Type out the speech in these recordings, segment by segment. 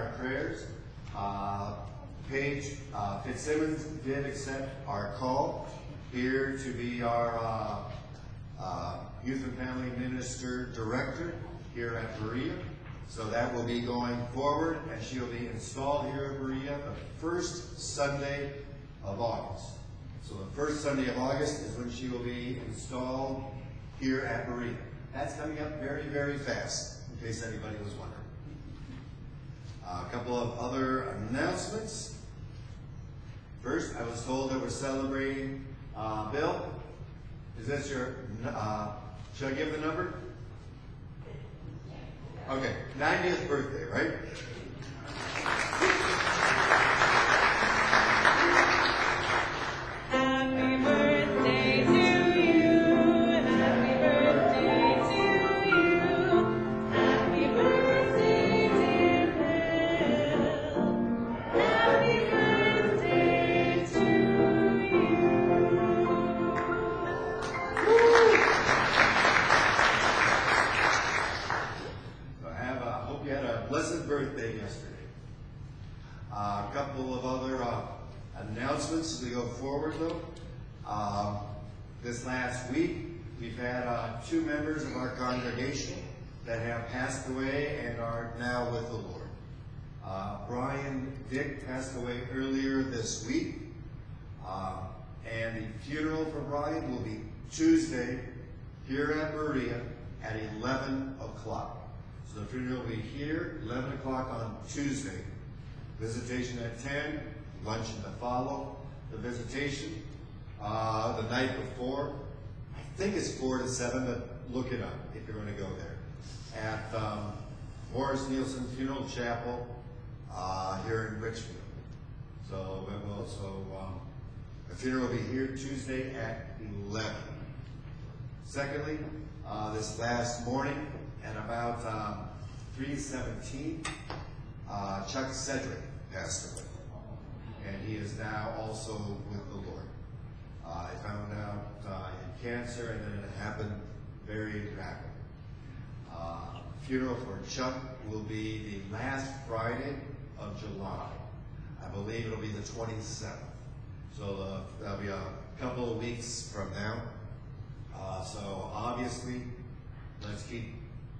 our prayers, uh, Paige uh, Fitzsimmons did accept our call here to be our uh, uh, Youth and Family Minister Director here at Berea. So that will be going forward, and she will be installed here at Berea the first Sunday of August. So the first Sunday of August is when she will be installed here at Berea. That's coming up very, very fast, in case anybody was wondering. Uh, a couple of other announcements. First, I was told that we're celebrating, uh, Bill, is this your, uh, should I give the number? Okay, 90th birthday, right? Congregation that have passed away and are now with the Lord. Uh, Brian Dick passed away earlier this week. Um, and the funeral for Brian will be Tuesday here at Berea at 11 o'clock. So the funeral will be here, 11 o'clock on Tuesday. Visitation at 10, luncheon to follow. The visitation, uh, the night before, I think it's 4 to 7, but look it up if you're going to go there. At um, Morris Nilsen Funeral Chapel uh, here in Richfield. So so um, the funeral will be here Tuesday at 11. Secondly, uh, this last morning at about um, 3:17, uh, Chuck Cedric passed away, and he is now also with the Lord. Uh, I found out uh, in cancer, and then it happened very rapidly. Uh, funeral for Chuck will be the last Friday of July. I believe it'll be the 27th. So uh, that'll be a couple of weeks from now. Uh, so obviously, let's keep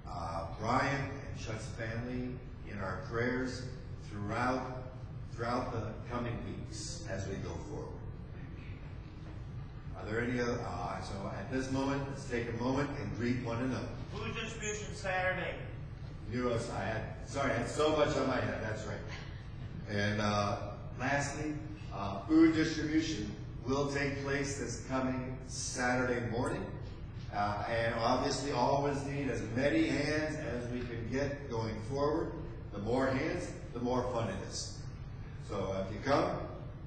uh, Brian and Chuck's family in our prayers throughout throughout the coming weeks as we go forward. Are there any other? Uh, so at this moment, let's take a moment and greet one another. Food distribution Saturday. Knew us. I had sorry, I had so much on my head. That's right. And uh, lastly, uh, food distribution will take place this coming Saturday morning. Uh, and obviously, always need as many hands as we can get going forward. The more hands, the more fun it is. So if you come,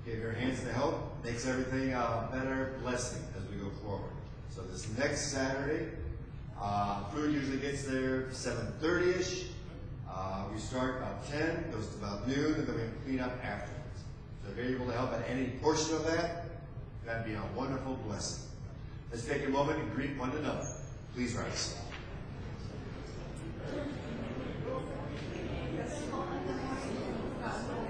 give your hands to help makes everything a better blessing as we go forward. So this next Saturday, uh, food usually gets there 7.30ish. Uh, we start about 10, goes to about noon, and then we clean up afterwards. So if you're able to help at any portion of that, that'd be a wonderful blessing. Let's take a moment and greet one another. Please rise.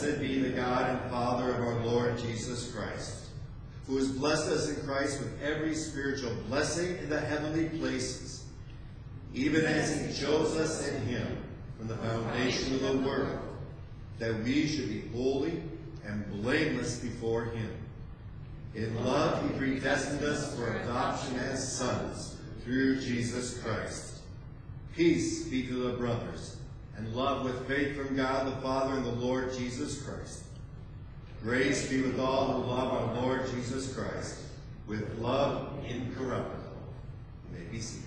Blessed be the God and Father of our Lord Jesus Christ, who has blessed us in Christ with every spiritual blessing in the heavenly places, even as he chose us in him from the foundation of the world, that we should be holy and blameless before him. In love he predestined us for adoption as sons through Jesus Christ. Peace be to the brothers, and love with faith from God the Father and the Lord Jesus Christ. Grace be with all who love our Lord Jesus Christ, with love incorruptible. You may be seated.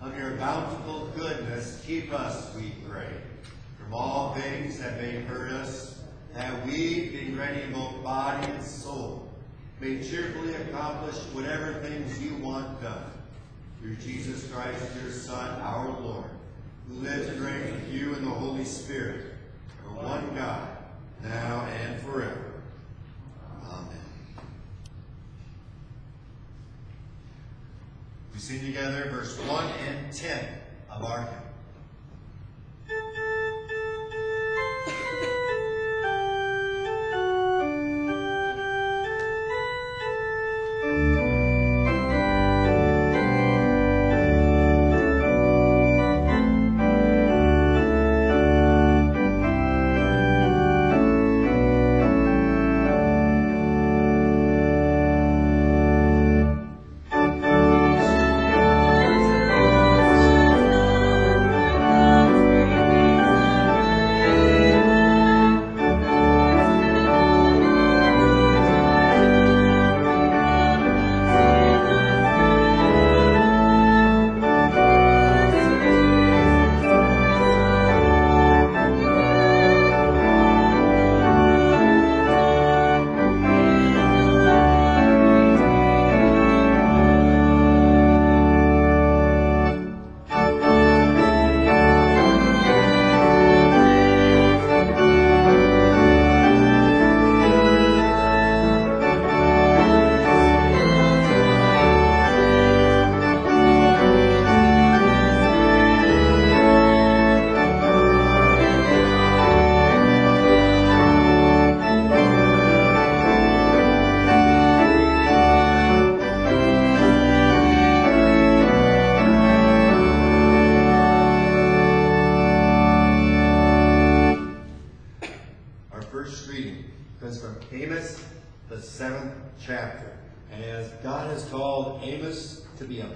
Of your bountiful goodness, keep us, we pray, from all things that may hurt us, that we, being ready in both body and soul, may cheerfully accomplish whatever things you want done. Through Jesus Christ, your Son, our Lord, who lives and reigns with you in the Holy Spirit, the one God, now We sing together verse 1 and 10 of our hymn.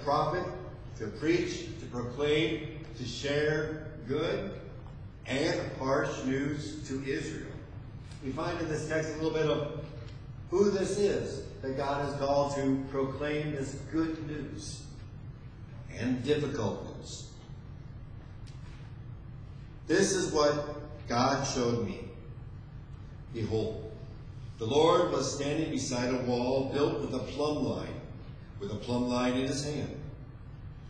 Prophet, to preach, to proclaim, to share good and harsh news to Israel. We find in this text a little bit of who this is that God has called to proclaim this good news and difficult news. This is what God showed me. Behold, the Lord was standing beside a wall built with a plumb line, with a plumb line in his hand.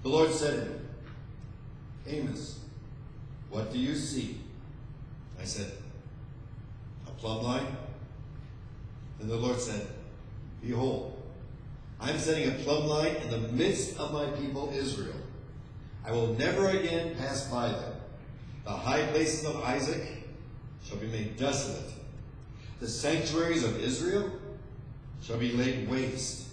The Lord said to me, Amos, what do you see? I said, a plumb line? And the Lord said, Behold, I'm setting a plumb line in the midst of my people Israel. I will never again pass by them. The high places of Isaac shall be made desolate. The sanctuaries of Israel shall be laid waste.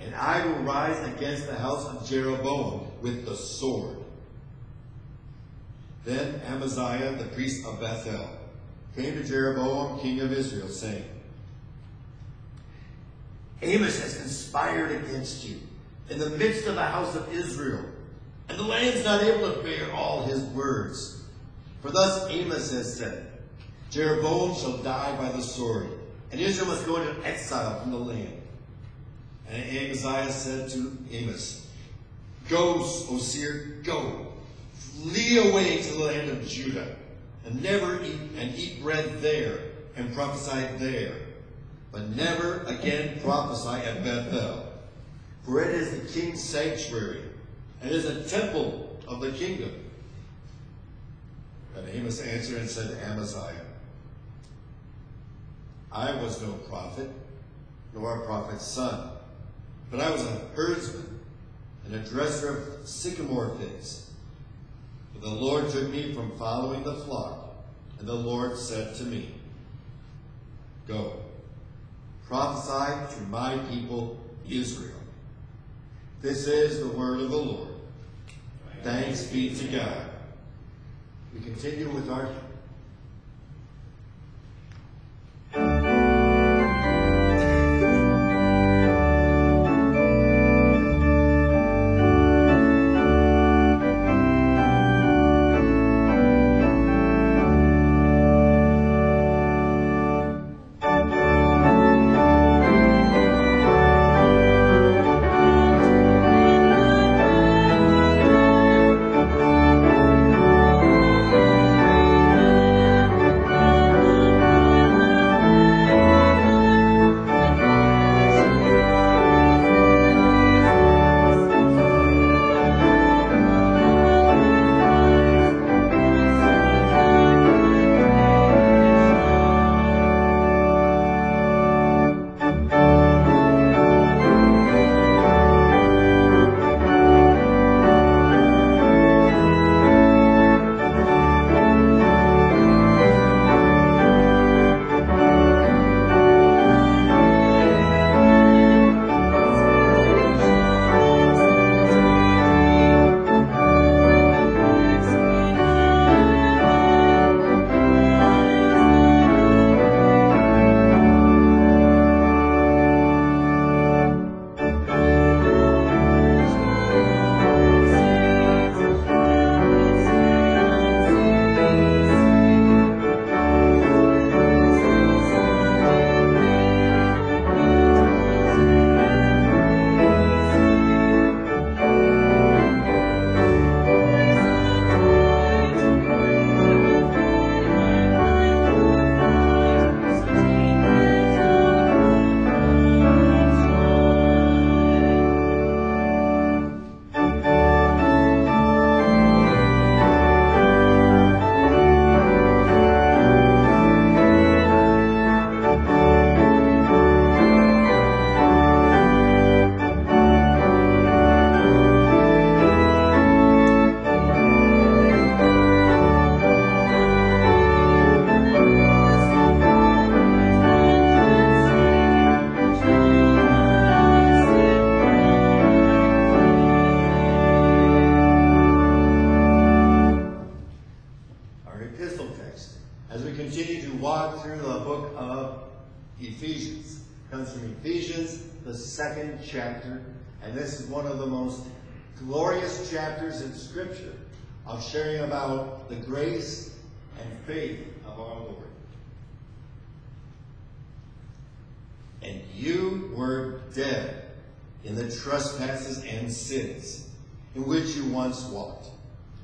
And I will rise against the house of Jeroboam with the sword. Then Amaziah, the priest of Bethel, came to Jeroboam, king of Israel, saying, Amos has conspired against you in the midst of the house of Israel, and the land's not able to bear all his words. For thus Amos has said, Jeroboam shall die by the sword, and Israel must go into exile from the land. And Amaziah said to Amos, Go, O seer, go. Flee away to the land of Judah, and never eat and eat bread there, and prophesy there. But never again prophesy at Bethel. For it is the king's sanctuary, and is a temple of the kingdom. And Amos answered and said to Amaziah, I was no prophet, nor a prophet's son, but I was a herdsman and a dresser of sycamore figs. But the Lord took me from following the flock, and the Lord said to me, Go, prophesy to my people Israel. This is the word of the Lord. Thanks be to God. We continue with our about the grace and faith of our Lord. And you were dead in the trespasses and sins in which you once walked,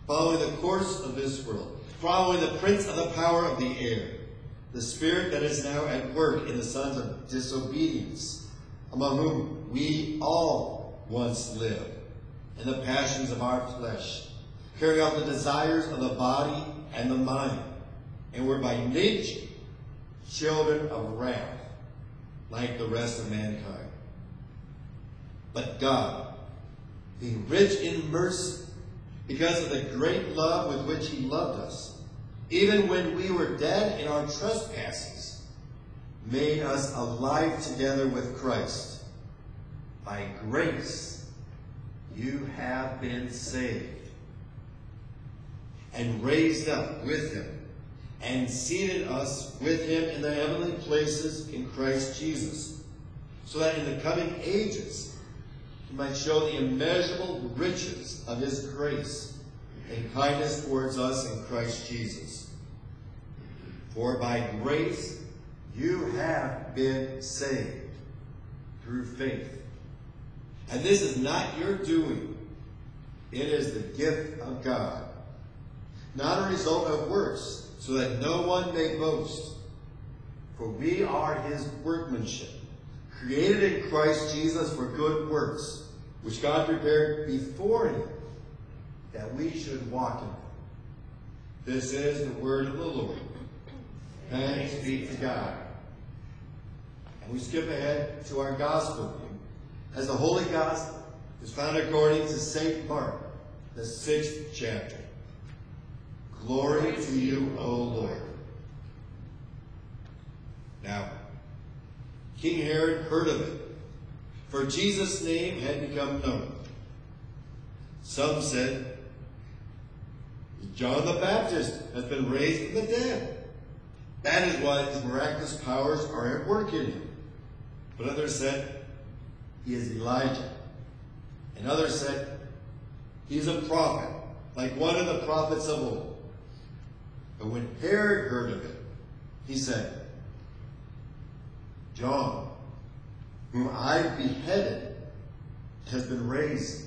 following the course of this world, following the prince of the power of the air, the spirit that is now at work in the sons of disobedience, among whom we all once lived in the passions of our flesh, carrying out the desires of the body and the mind, and were by nature children of wrath, like the rest of mankind. But God, being rich in mercy, because of the great love with which he loved us, even when we were dead in our trespasses, made us alive together with Christ. By grace, you have been saved and raised up with him and seated us with him in the heavenly places in Christ Jesus, so that in the coming ages he might show the immeasurable riches of his grace and kindness towards us in Christ Jesus. For by grace you have been saved through faith. And this is not your doing. It is the gift of God. Not a result of works, so that no one may boast. For we are his workmanship, created in Christ Jesus for good works, which God prepared beforehand that we should walk in them. This is the word of the Lord. Thanks be to God. And we skip ahead to our gospel reading, as the Holy Gospel is found according to St. Mark, the sixth chapter. Glory to you, O Lord. Now, King Herod heard of it, for Jesus' name had become known. Some said, John the Baptist has been raised from the dead. That is why his miraculous powers are at work in him. But others said, he is Elijah. And others said, he is a prophet, like one of the prophets of old. But when Herod heard of it, he said, John, whom I beheaded, has been raised.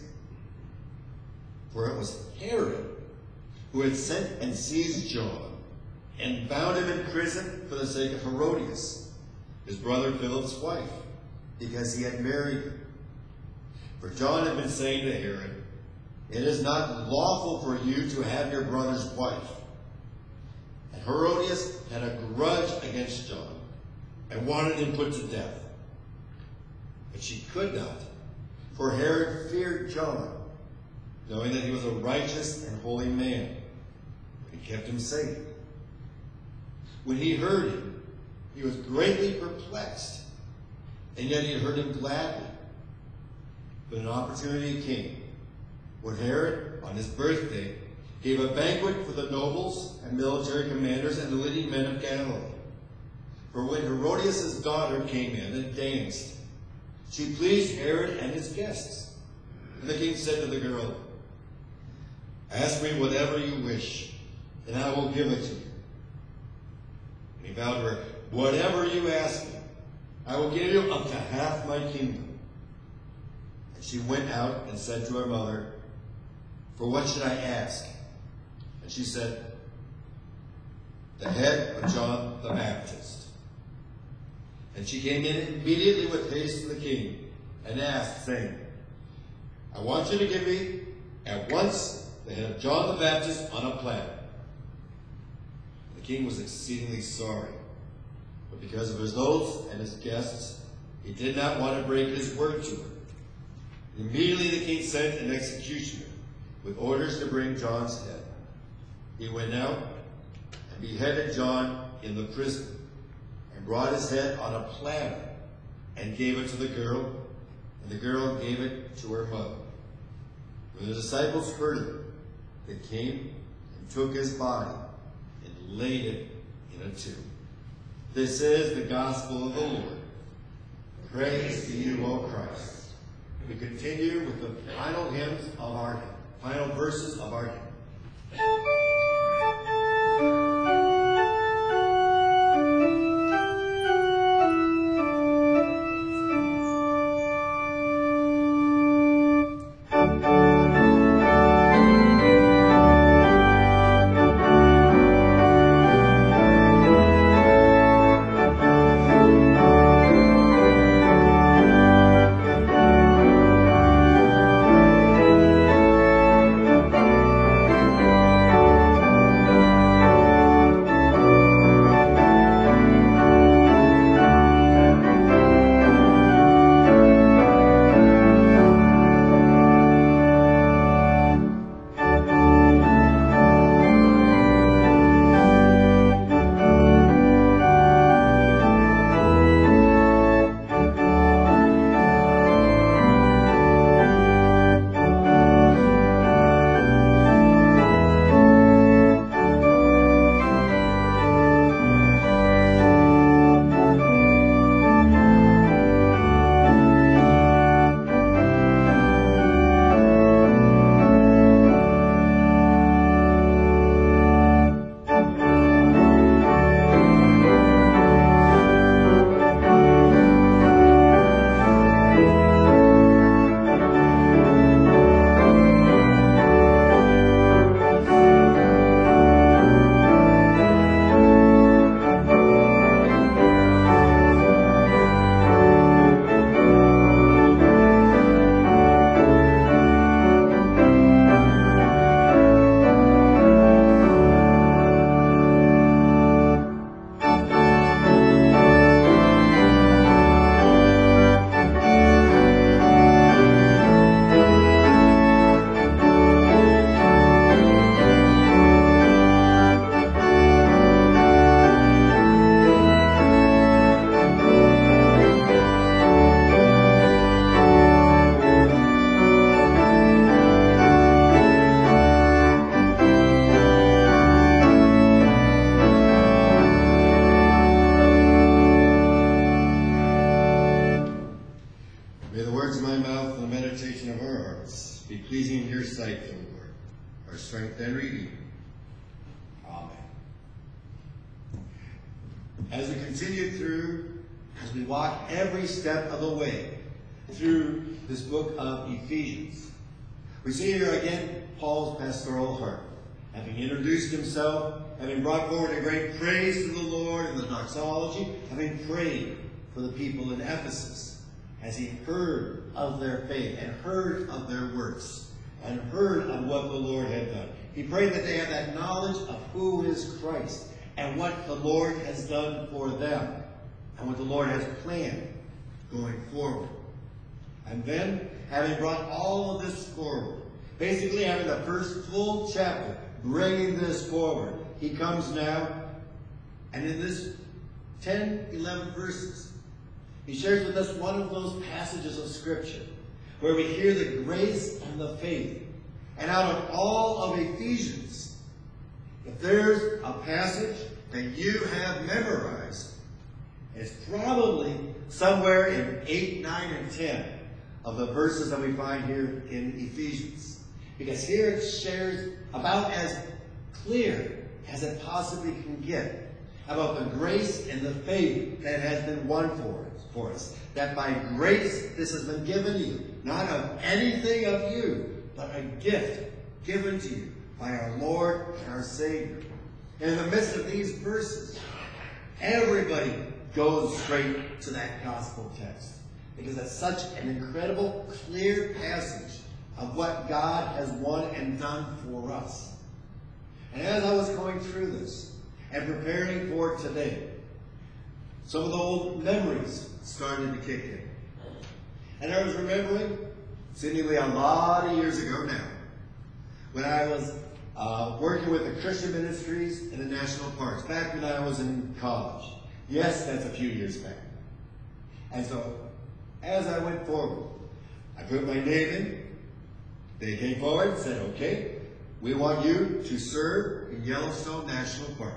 For it was Herod who had sent and seized John and bound him in prison for the sake of Herodias, his brother Philip's wife, because he had married her. For John had been saying to Herod, It is not lawful for you to have your brother's wife. Herodias had a grudge against John and wanted him put to death. But she could not, for Herod feared John, knowing that he was a righteous and holy man, and kept him safe. When he heard him, he was greatly perplexed, and yet he heard him gladly. But an opportunity came when Herod, on his birthday, gave a banquet for the nobles and military commanders and the leading men of Galilee. For when Herodias' daughter came in and danced, she pleased Herod and his guests. And the king said to the girl, Ask me whatever you wish, and I will give it to you. And he vowed to her, Whatever you ask me, I will give you up to half my kingdom. And she went out and said to her mother, For what should I ask? And she said, The head of John the Baptist. And she came in immediately with haste to the king and asked, saying, I want you to give me at once the head of John the Baptist on a platter. The king was exceedingly sorry, but because of his oaths and his guests, he did not want to break his word to her. Immediately the king sent an executioner with orders to bring John's head. He went out and beheaded John in the prison and brought his head on a platter and gave it to the girl, and the girl gave it to her mother. When the disciples heard it, they came and took his body and laid it in a tomb. This is the gospel of the Lord. Praise to you, O Christ. We continue with the final hymns of our final verses of our hymn. Having introduced himself, having brought forward a great praise to the Lord in the doxology, having prayed for the people in Ephesus, as he heard of their faith and heard of their works and heard of what the Lord had done. He prayed that they have that knowledge of who is Christ and what the Lord has done for them and what the Lord has planned going forward. And then, having brought all of this forward, basically having the first full chapter, bringing this forward, he comes now, and in this 10, 11 verses, he shares with us one of those passages of Scripture where we hear the grace and the faith. And out of all of Ephesians, if there's a passage that you have memorized, it's probably somewhere in 8, 9, and 10 of the verses that we find here in Ephesians. Because here it shares about as clear as it possibly can get about the grace and the faith that has been won for us, for us. That by grace this has been given to you, not of anything of you, but a gift given to you by our Lord and our Savior. And in the midst of these verses, everybody goes straight to that gospel text. Because it's such an incredible, clear passage of what God has won and done for us. And as I was going through this and preparing for today, some of the old memories started to kick in. And I was remembering, seemingly a lot of years ago now, when I was uh, working with the Christian ministries in the national parks, back when I was in college. Yes, that's a few years back. And so, as I went forward, I put my name in. They came forward and said, okay, we want you to serve in Yellowstone National Park.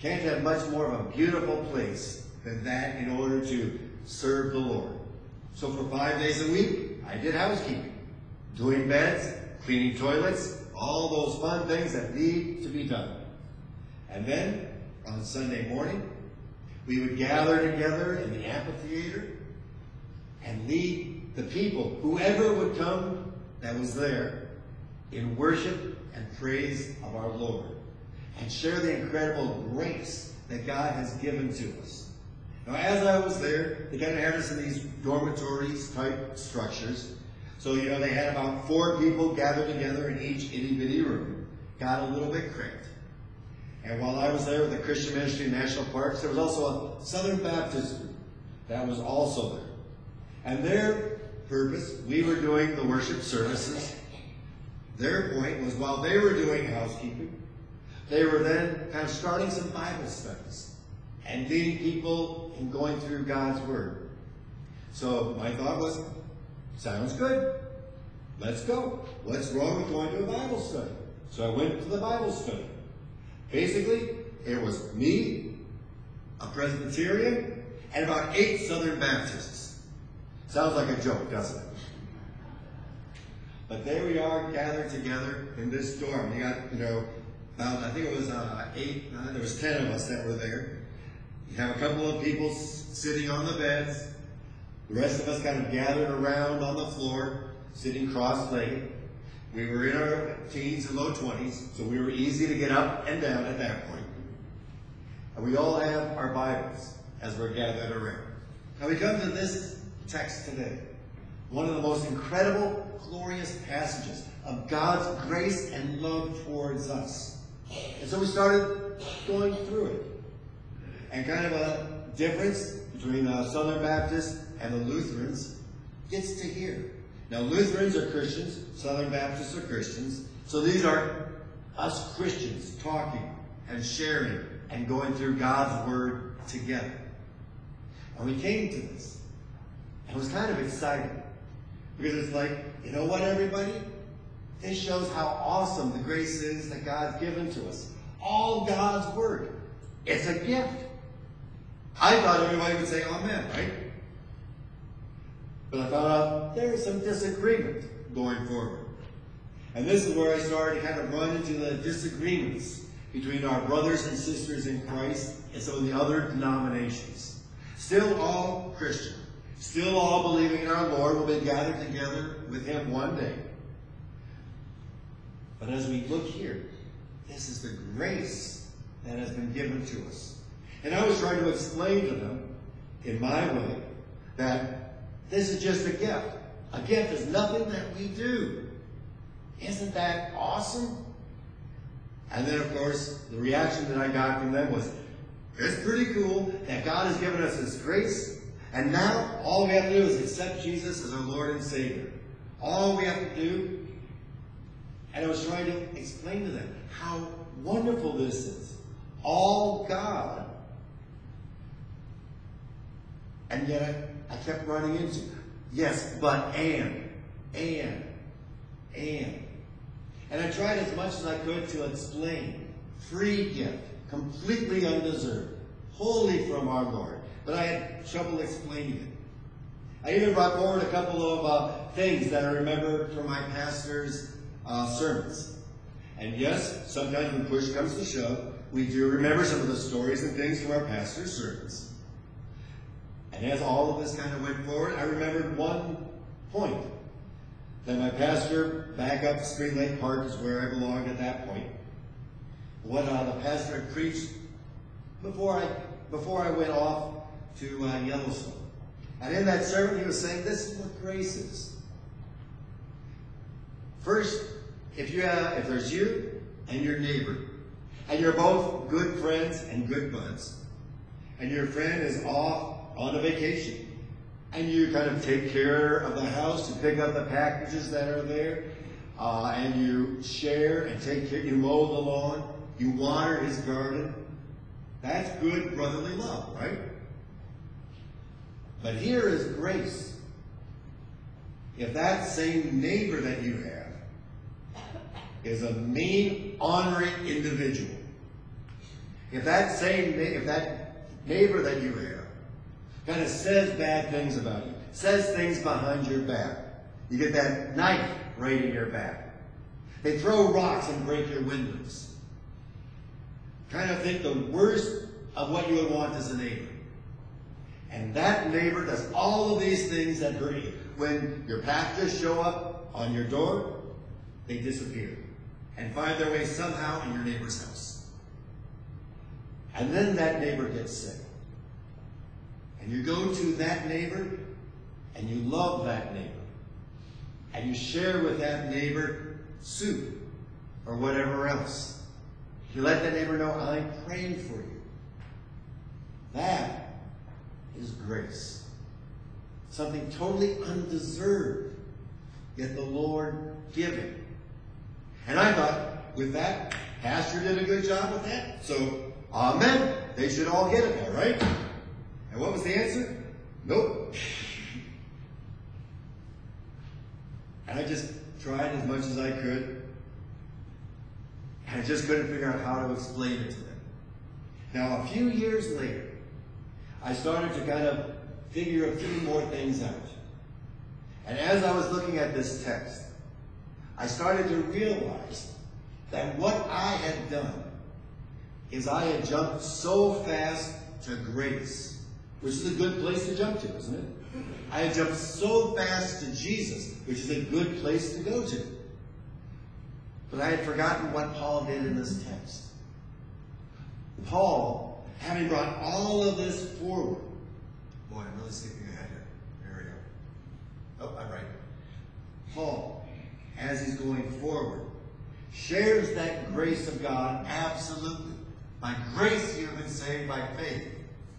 Can't have much more of a beautiful place than that in order to serve the Lord. So for five days a week, I did housekeeping, doing beds, cleaning toilets, all those fun things that need to be done. And then on Sunday morning, we would gather together in the amphitheater and lead the people, whoever would come that was there, in worship and praise of our Lord. And share the incredible grace that God has given to us. Now, as I was there, they kind of had us in these dormitories type structures. So, you know, they had about four people gathered together in each itty bitty room. Got a little bit cramped. And while I was there with the Christian Ministry in National Parks, there was also a Southern Baptist group that was also there. And their purpose, we were doing the worship services. Their point was while they were doing housekeeping, they were then kind of starting some Bible studies and leading people in going through God's Word. So my thought was, sounds good. Let's go. What's wrong with going to a Bible study? So I went to the Bible study. Basically, it was me, a Presbyterian, and about eight Southern Baptists. Sounds like a joke, doesn't it? But there we are gathered together in this dorm. You got, you know, about, I think it was uh, eight, there was ten of us that were there. You have a couple of people sitting on the beds. The rest of us kind of gathered around on the floor, sitting cross-legged. We were in our teens and low 20s, so we were easy to get up and down at that point. And we all have our Bibles as we're gathered around. Now we come to this text today. One of the most incredible, glorious passages of God's grace and love towards us. And so we started going through it. And kind of a difference between the Southern Baptists and the Lutherans gets to here. Now, Lutherans are Christians, Southern Baptists are Christians, so these are us Christians talking and sharing and going through God's Word together. And we came to this. It was kind of exciting. Because it's like, you know what, everybody? This shows how awesome the grace is that God's given to us. All God's Word. It's a gift. I thought everybody would say amen, right? But I found out there's some disagreement going forward. And this is where I started to kind of run into the disagreements between our brothers and sisters in Christ and some of the other denominations. Still all Christian. Still all believing in our Lord will be gathered together with Him one day. But as we look here, this is the grace that has been given to us. And I was trying to explain to them, in my way, that this is just a gift. A gift is nothing that we do. Isn't that awesome? And then, of course, the reaction that I got from them was, it's pretty cool that God has given us His grace, and now all we have to do is accept Jesus as our Lord and Savior. All we have to do, and I was trying to explain to them how wonderful this is. All God. And yet I, I kept running into, yes, but and, and, and. And I tried as much as I could to explain. Free gift, completely undeserved, wholly from our Lord. But I had trouble explaining it. I even brought forward a couple of uh, things that I remember from my pastor's uh, sermons. And yes, sometimes when push comes to shove, we do remember some of the stories and things from our pastor's sermons. And as all of this kind of went forward, I remembered one point that my pastor back up Spring Lake Park is where I belonged at that point. What uh, the pastor preached before I before I went off to uh, Yellowstone. And in that sermon, he was saying, "This is what grace is. First, if you have, if there's you and your neighbor, and you're both good friends and good buds, and your friend is off on a vacation, and you kind of take care of the house, you pick up the packages that are there, uh, and you share and take care, you mow the lawn, you water his garden. That's good brotherly love, right? But here is grace. If that same neighbor that you have is a mean, honoring individual, If that same, if that neighbor that you have kind of says bad things about you, says things behind your back, you get that knife right in your back. They throw rocks and break your windows. Kind of think the worst of what you would want as a neighbor. And that neighbor does all of these things that hurt you. When your packages show up on your door, they disappear and find their way somehow in your neighbor's house. And then that neighbor gets sick. And you go to that neighbor and you love that neighbor. And you share with that neighbor soup or whatever else. You let that neighbor know, I'm praying for you. That is grace. Something totally undeserved, yet the Lord giving. And I thought, with that, Pastor did a good job with that. So, amen. They should all get it, all right? And what was the answer? Nope. And I just tried as much as I could. And I just couldn't figure out how to explain it to them. Now, a few years later, I started to kind of figure a few more things out. And as I was looking at this text, I started to realize that what I had done is I had jumped so fast to grace, which is a good place to jump to, isn't it? I had jumped so fast to Jesus, which is a good place to go to. But I had forgotten what Paul did in this text. Paul, having brought all of this forward, boy, I'm really skipping ahead here. There we go. Oh, I'm right. Paul, as he's going forward, shares that grace of God absolutely. By grace you have been saved by faith.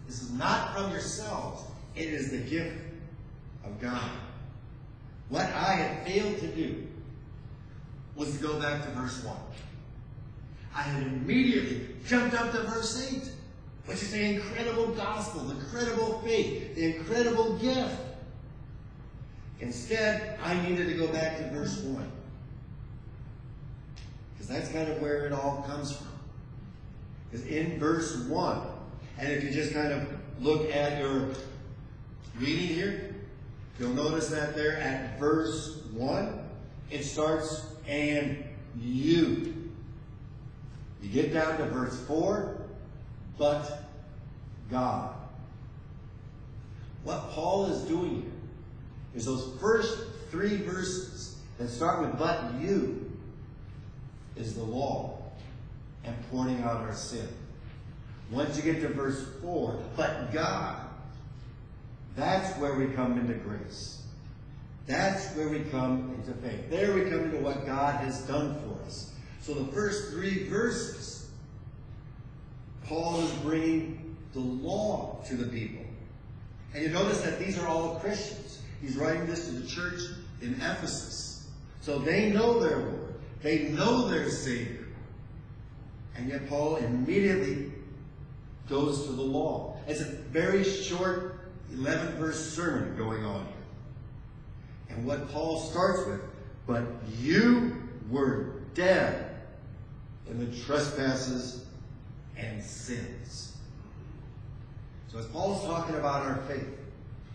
This is not from yourselves. It is the gift of God. What I had failed to do was to go back to verse 1. I had immediately jumped up to verse 8, which is the incredible gospel, the incredible faith, the incredible gift. Instead, I needed to go back to verse 1. Because that's kind of where it all comes from. Because in verse 1, and if you just kind of look at your reading here, you'll notice that there at verse 1, it starts, and you. You get down to verse 4, but God. What Paul is doing here is those first three verses that start with but you is the law and pointing out our sin. Once you get to verse 4, but God, that's where we come into grace. That's where we come into faith. There we come into what God has done for us. So the first three verses, Paul is bringing the law to the people. And you notice that these are all Christians. He's writing this to the church in Ephesus. So they know their Lord. They know their Savior. And yet Paul immediately goes to the law. It's a very short 11 verse sermon going on here. And what Paul starts with, but you were dead in the trespasses and sins. So as Paul's talking about our faith,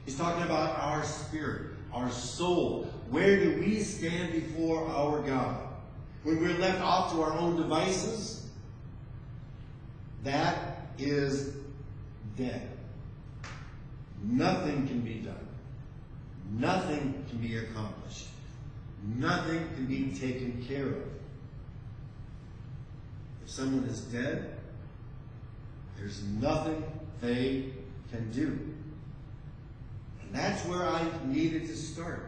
he's talking about our spirit, our soul. Where do we stand before our God? When we're left off to our own devices, that is dead. Nothing can be done. Nothing can be accomplished. Nothing can be taken care of. If someone is dead, there's nothing they can do. And that's where I needed to start.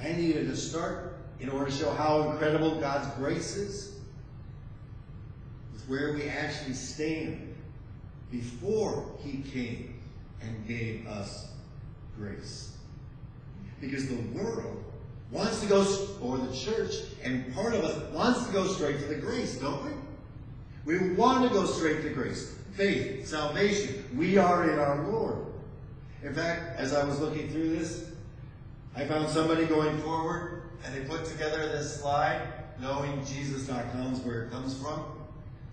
I needed to start in order to show how incredible God's grace is, with where we actually stand before He came and gave us grace. Because the world wants to go, or the church, and part of us wants to go straight to the grace, don't we? We want to go straight to grace. Faith, salvation. We are in our Lord. In fact, as I was looking through this, I found somebody going forward, and they put together this slide, knowing Jesus.com is where it comes from.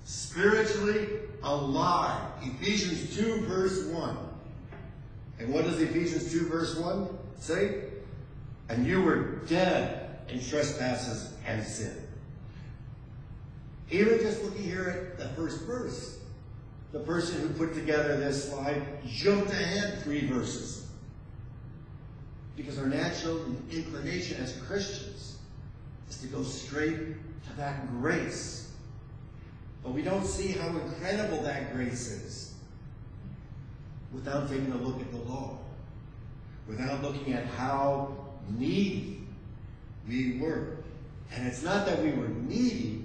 spiritually alive. Ephesians 2, verse 1. And what does Ephesians 2, verse 1 say? And you were dead in trespasses and sin. Even just looking here at the first verse, the person who put together this slide jumped ahead three verses. Because our natural inclination as Christians is to go straight to that grace. But we don't see how incredible that grace is without taking a look at the law, without looking at how needy we were. And it's not that we were needy,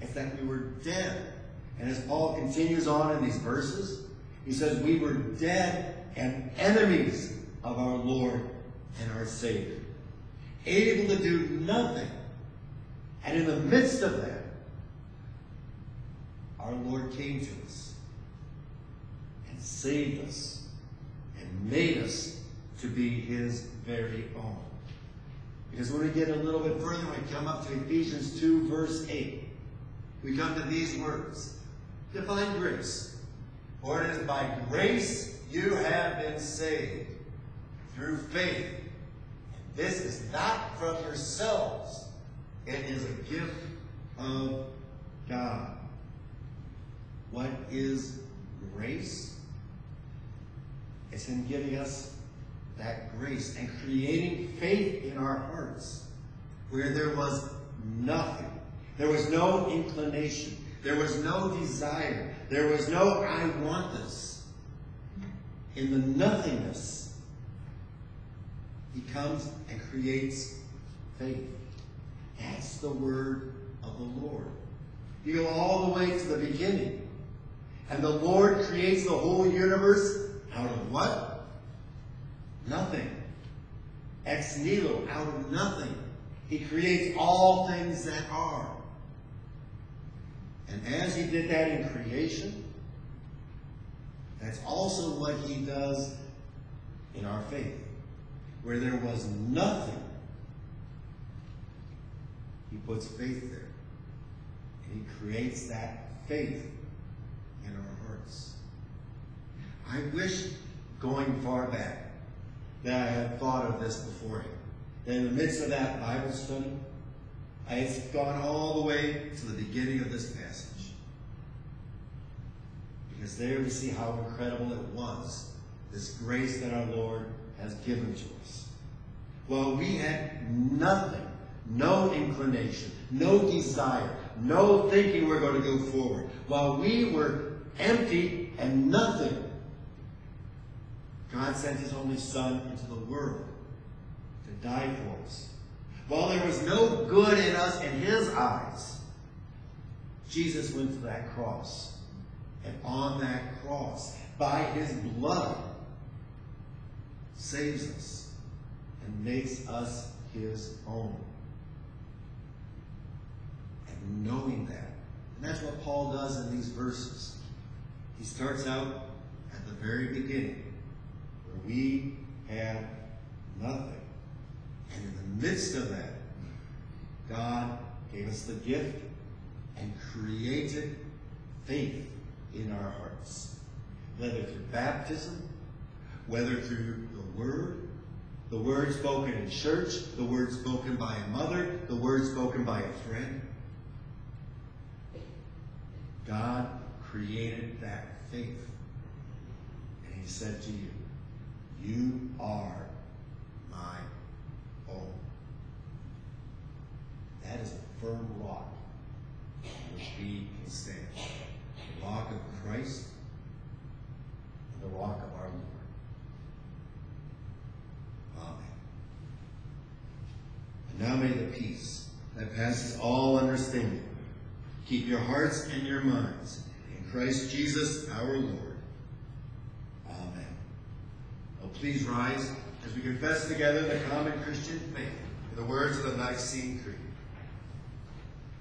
it's that we were dead. And as Paul continues on in these verses, he says, We were dead and enemies of our Lord and our Savior, able to do nothing. And in the midst of that, our Lord came to us and saved us and made us to be his very own. Because when we get a little bit further, we come up to Ephesians 2, verse 8. We come to these words. Define grace. For it is by grace you have been saved through faith. And this is not from yourselves. It is a gift of God. What is grace? It's in giving us that grace and creating faith in our hearts where there was nothing. There was no inclination. There was no desire. There was no, I want this. In the nothingness, He comes and creates faith. That's the word of the Lord. You go all the way to the beginning. And the Lord creates the whole universe out of what? Nothing. Ex nihilo, out of nothing. He creates all things that are. And as he did that in creation, that's also what he does in our faith. Where there was nothing, he puts faith there. And he creates that faith in our hearts. I wish, going far back, that I had thought of this beforehand. That in the midst of that Bible study, I had gone all the way to the beginning of this passage. Because there we see how incredible it was, this grace that our Lord has given to us. Well, we had nothing, no inclination, no desire, no thinking we're going to go forward. While we were empty and nothing, God sent his only Son into the world to die for us. While there was no good in us in his eyes, Jesus went to that cross. And on that cross, by his blood, saves us and makes us his own. And knowing that. And that's what Paul does in these verses. He starts out at the very beginning, where we had nothing. Midst of that, God gave us the gift and created faith in our hearts. Whether through baptism, whether through the Word, the Word spoken in church, the Word spoken by a mother, the Word spoken by a friend. God created that faith. And He said to you, You are my own. That is a firm rock which we can stand. The rock of Christ and the rock of our Lord. Amen. And now may the peace that passes all understanding keep your hearts and your minds in Christ Jesus our Lord. Amen. Oh, please rise as we confess together the common Christian faith in the words of the Nicene Creed.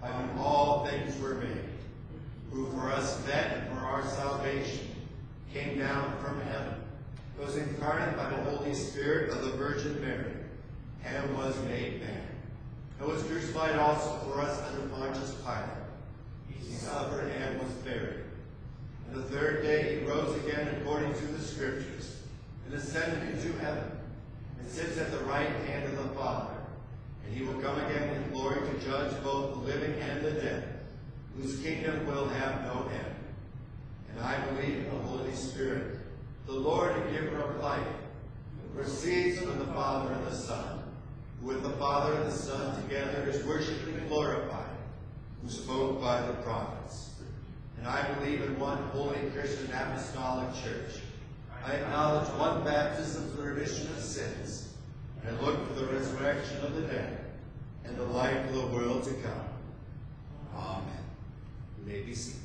by whom all things were made, who for us met and for our salvation came down from heaven, was incarnate by the Holy Spirit of the Virgin Mary, and was made man, and was crucified also for us under Pontius Pilate. He suffered and was buried. And the third day he rose again according to the Scriptures, and ascended into heaven, and sits at the right hand of the Father. And he will come again in glory to judge both the living and the dead, whose kingdom will have no end. And I believe in the Holy Spirit, the Lord and giver of life, who proceeds from the Father and the Son, who with the Father and the Son together is worshipped and glorified, who spoke by the prophets. And I believe in one holy Christian apostolic church. I acknowledge one baptism for the remission of sins, and look for the resurrection of the dead and the life of the world to come. Amen. You may be seated.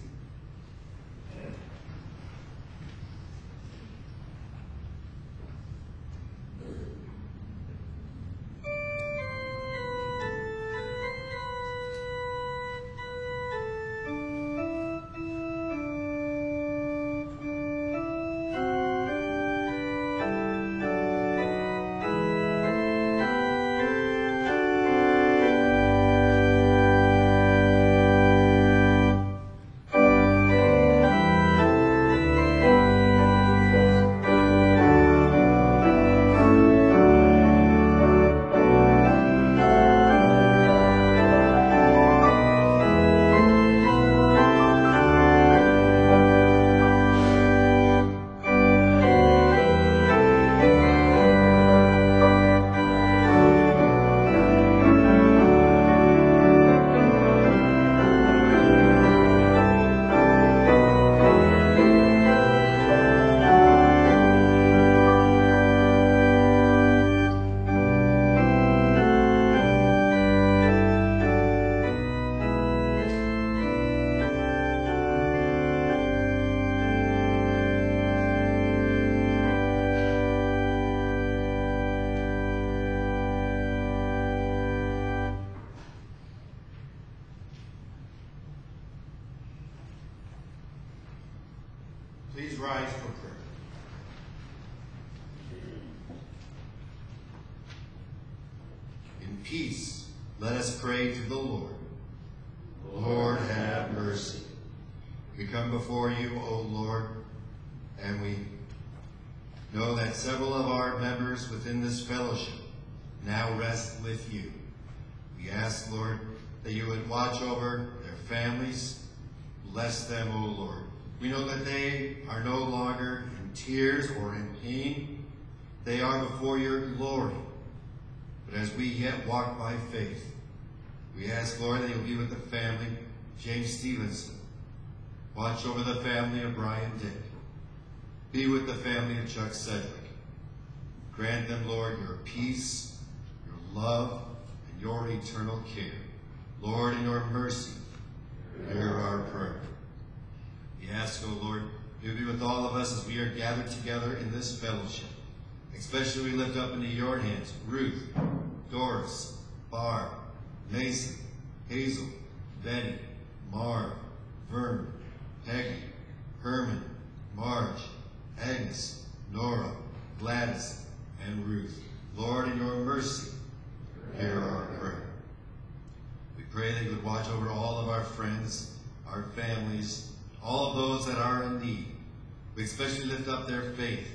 Within this fellowship now rest with you. We ask, Lord, that you would watch over their families, bless them, O Lord. We know that they are no longer in tears or in pain. They are before your glory. But as we yet walk by faith, we ask, Lord, that you'll be with the family of James Stevenson. Watch over the family of Brian Dick. Be with the family of Chuck Sedgwick. Grant them, Lord, your peace, your love, and your eternal care. Lord, in your mercy, hear our prayer. We ask, O Lord, you'll be with all of us as we are gathered together in this fellowship. Especially we lift up into your hands Ruth, Doris, Barb, Mason, Hazel, Betty, Marv, Vern, Peggy, Herman, Marge, Agnes, Nora, Gladys, and Ruth. Lord, in your mercy, hear our prayer. We pray that you would watch over all of our friends, our families, all of those that are in need. We especially lift up their faith,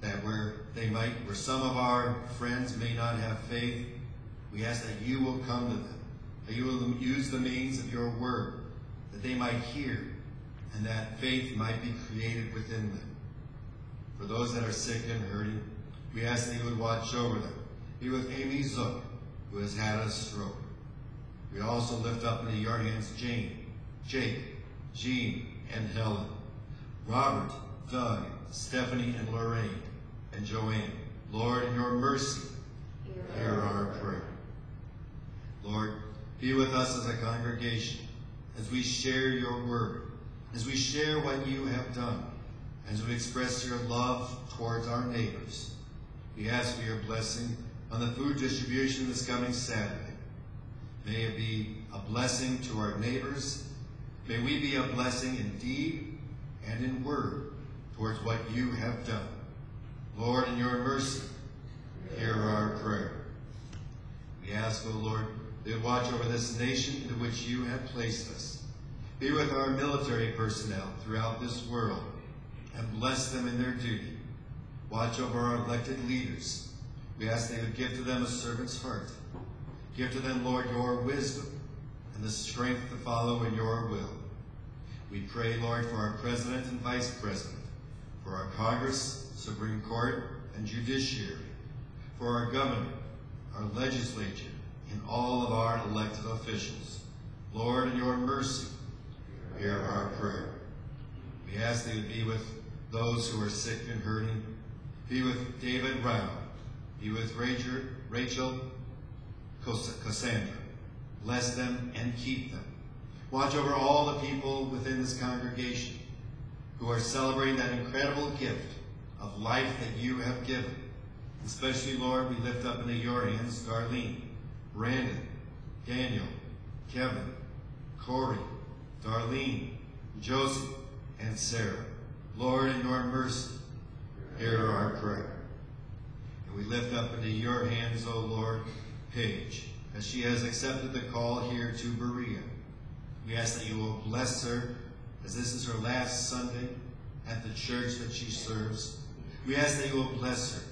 that where they might, where some of our friends may not have faith, we ask that you will come to them, that you will use the means of your word, that they might hear, and that faith might be created within them. For those that are sick and hurting, we ask that you would watch over them. Be with Amy Zook, who has had a stroke. We also lift up into your hands Jane, Jake, Jean, and Helen, Robert, Doug, Stephanie, and Lorraine, and Joanne. Lord, your mercy, hear our prayer. Lord, be with us as a congregation as we share your word, as we share what you have done, as we express your love towards our neighbors. We ask for your blessing on the food distribution this coming Saturday. May it be a blessing to our neighbors. May we be a blessing in deed and in word towards what you have done. Lord, in your mercy, hear our prayer. We ask, O Lord, that watch over this nation into which you have placed us. Be with our military personnel throughout this world and bless them in their duty. Watch over our elected leaders. We ask that you would give to them a servant's heart. Give to them, Lord, your wisdom and the strength to follow in your will. We pray, Lord, for our president and vice president, for our Congress, Supreme Court, and judiciary, for our governor, our legislature, and all of our elected officials. Lord, in your mercy, hear our prayer. We ask that you be with those who are sick and hurting. Be with David Brown. Be with Rachel, Rachel Cassandra. Bless them and keep them. Watch over all the people within this congregation who are celebrating that incredible gift of life that you have given. Especially, Lord, we lift up into your hands Darlene, Brandon, Daniel, Kevin, Corey, Darlene, Joseph, and Sarah. Lord, in your mercy, hear our prayer. And we lift up into your hands, O Lord, Paige, as she has accepted the call here to Berea. We ask that you will bless her as this is her last Sunday at the church that she serves. We ask that you will bless her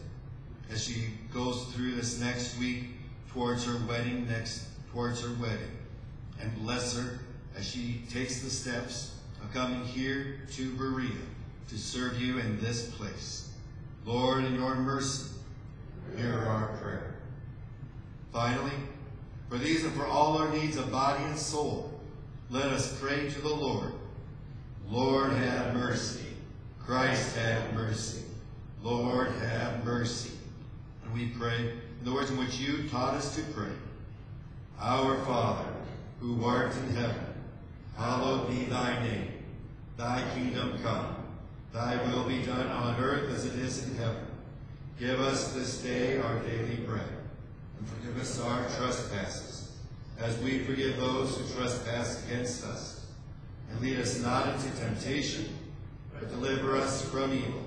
as she goes through this next week towards her wedding, next towards her wedding. And bless her as she takes the steps of coming here to Berea to serve you in this place. Lord, in your mercy, hear our prayer. Finally, for these and for all our needs of body and soul, let us pray to the Lord. Lord, have mercy. Christ, have mercy. Lord, have mercy. And we pray in the words in which you taught us to pray. Our Father, who art in heaven, hallowed be thy name. Thy kingdom come. Thy will be done on earth as it is in heaven. Give us this day our daily bread, and forgive us our trespasses, as we forgive those who trespass against us. And lead us not into temptation, but deliver us from evil.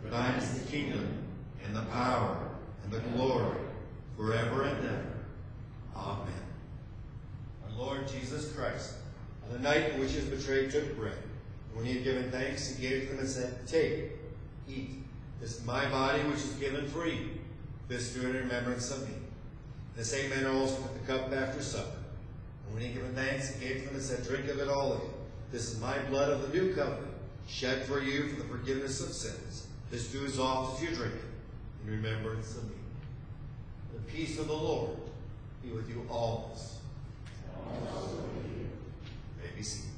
For thine is the kingdom, and the power, and the glory, forever and ever. Amen. Our Lord Jesus Christ, on the night in which he was betrayed, took bread. When he had given thanks, he gave them and said, Take, eat. This is my body, which is given for you. This do in remembrance of me. The same manner also took the cup after supper. And when he had given thanks, he gave them and said, Drink of it, all of you. This is my blood of the new covenant, shed for you for the forgiveness of sins. This do as oft as you drink it, in remembrance of me. The peace of the Lord be with you always. May be seated.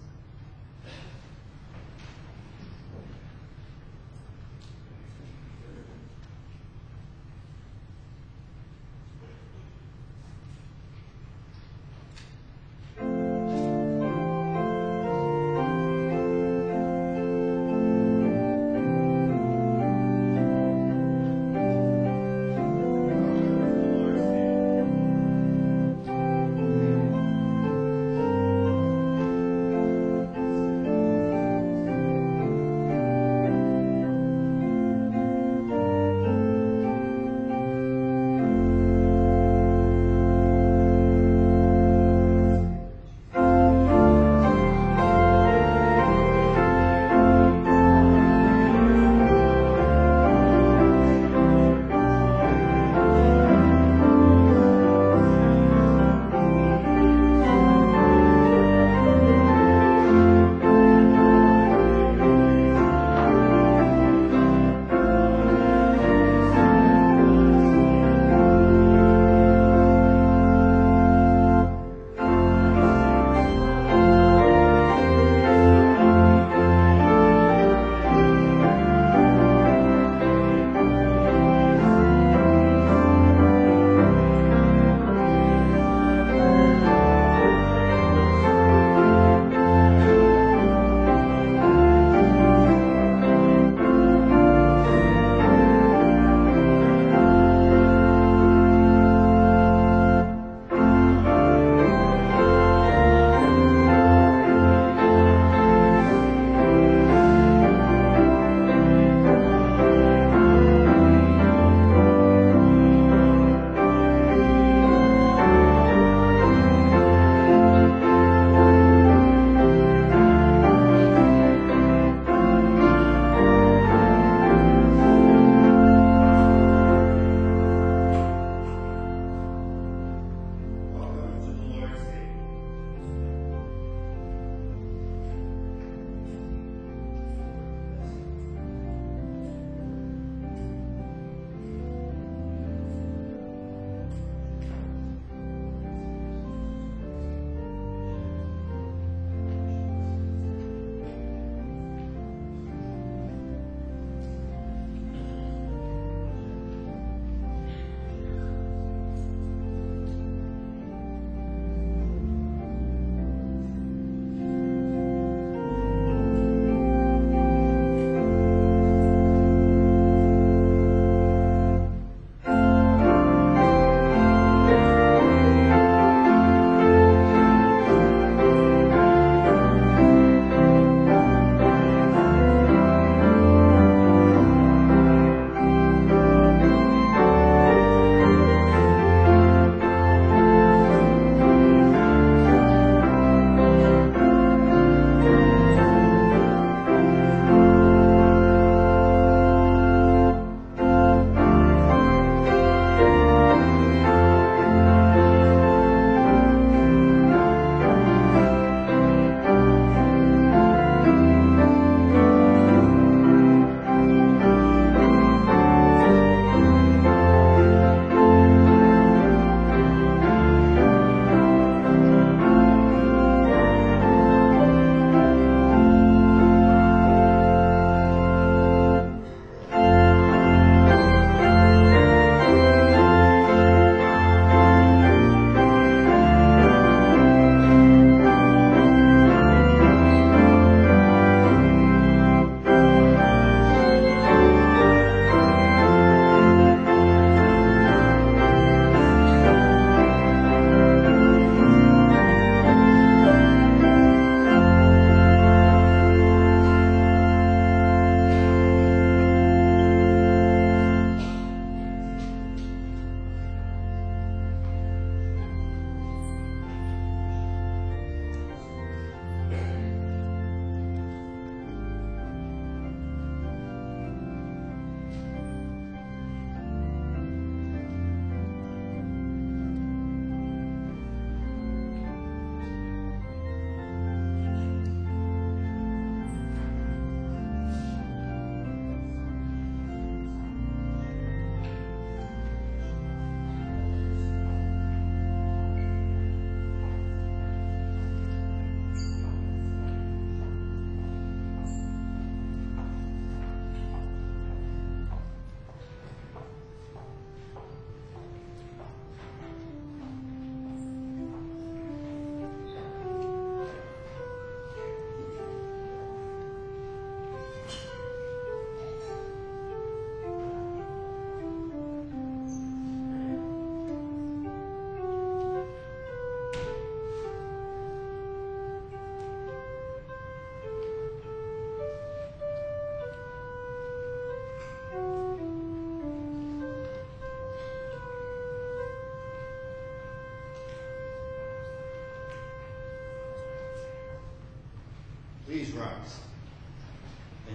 Christ.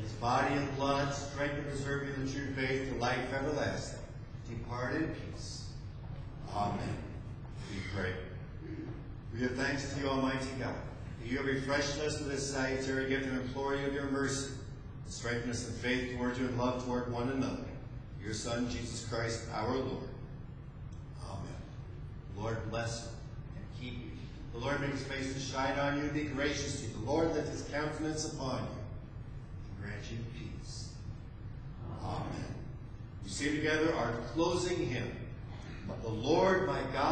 His body and blood strengthen and preserve you in the true faith to life everlasting. Depart in peace. Amen. We pray. We give thanks to you, Almighty God. that You have refreshed us with this salutary gift and implore you of your mercy. to Strengthen us in faith towards you and love toward one another. Your Son, Jesus Christ, our Lord. Amen. Lord bless and you. The Lord make his face to shine on you and be gracious to you. The Lord lift his countenance upon you and grant you peace. Amen. We sing together our closing hymn. But the Lord my God.